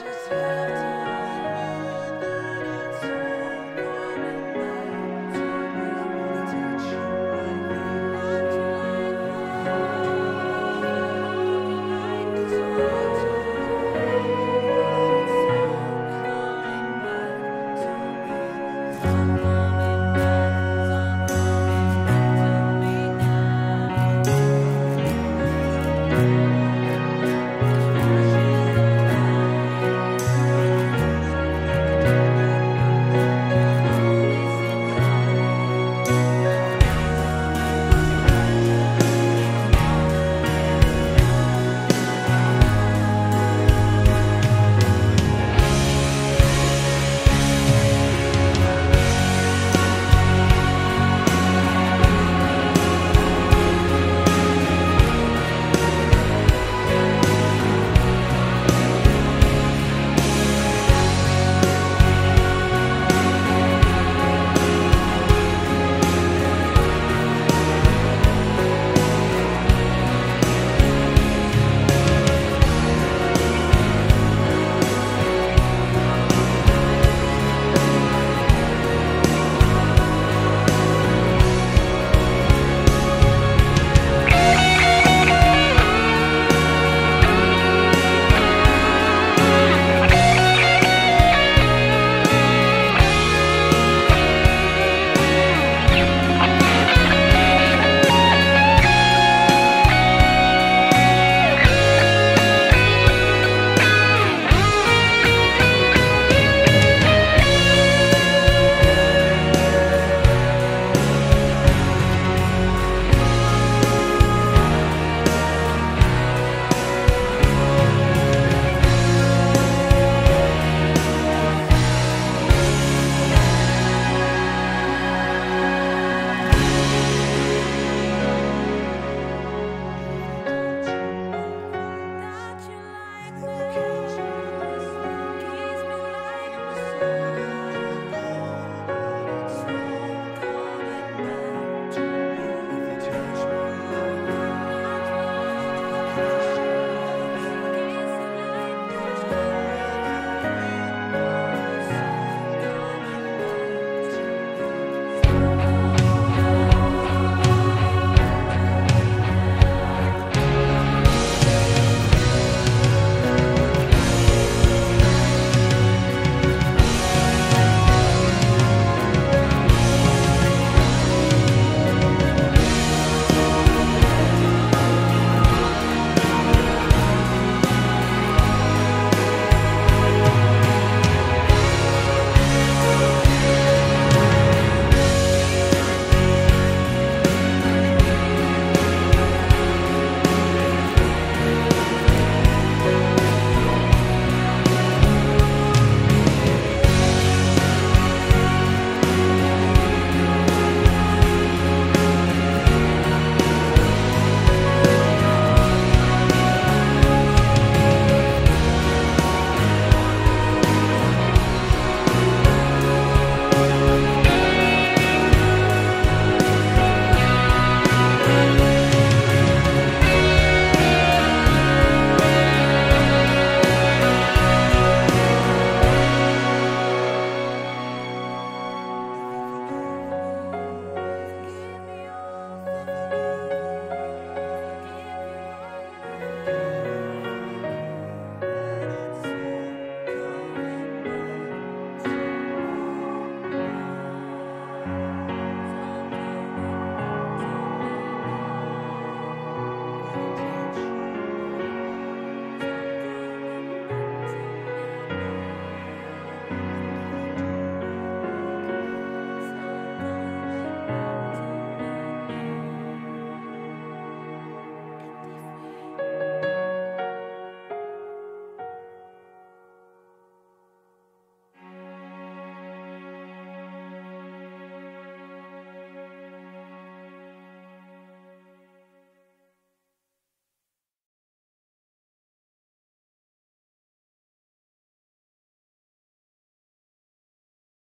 just